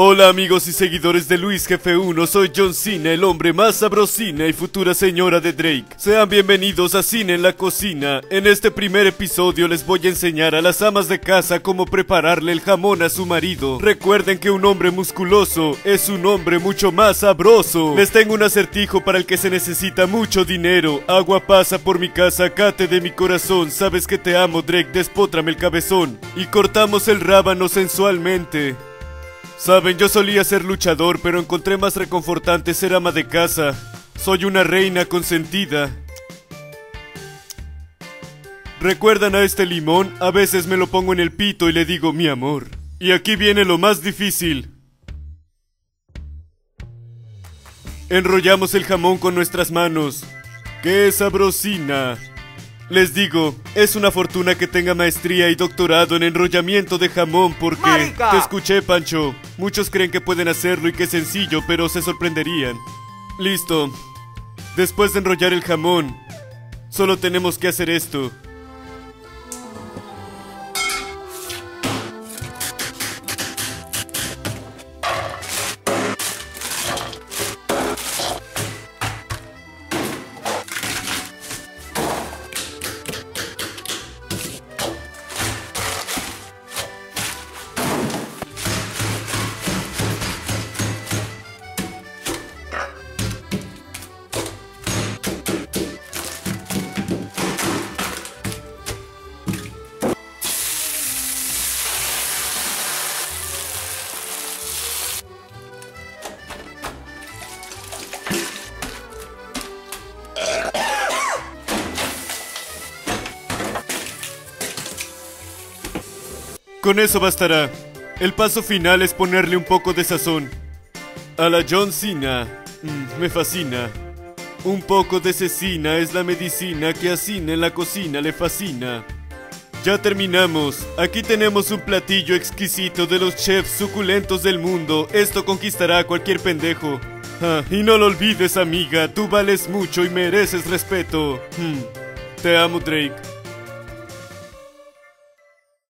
Hola amigos y seguidores de Luis Jefe 1, soy John Cena, el hombre más sabrosina y futura señora de Drake. Sean bienvenidos a Cine en la Cocina. En este primer episodio les voy a enseñar a las amas de casa cómo prepararle el jamón a su marido. Recuerden que un hombre musculoso es un hombre mucho más sabroso. Les tengo un acertijo para el que se necesita mucho dinero. Agua pasa por mi casa, cate de mi corazón. Sabes que te amo, Drake, despótrame el cabezón. Y cortamos el rábano sensualmente. Saben, yo solía ser luchador, pero encontré más reconfortante ser ama de casa. Soy una reina consentida. ¿Recuerdan a este limón? A veces me lo pongo en el pito y le digo mi amor. Y aquí viene lo más difícil. Enrollamos el jamón con nuestras manos. ¡Qué sabrosina! Les digo, es una fortuna que tenga maestría y doctorado en enrollamiento de jamón porque... ¡Marica! Te escuché, Pancho. Muchos creen que pueden hacerlo y que es sencillo, pero se sorprenderían. Listo. Después de enrollar el jamón, solo tenemos que hacer esto. Con eso bastará. El paso final es ponerle un poco de sazón. A la John Cena. Mm, me fascina. Un poco de cecina es la medicina que a Cina en la cocina le fascina. Ya terminamos. Aquí tenemos un platillo exquisito de los chefs suculentos del mundo. Esto conquistará a cualquier pendejo. Ah, y no lo olvides, amiga. Tú vales mucho y mereces respeto. Hmm. Te amo, Drake.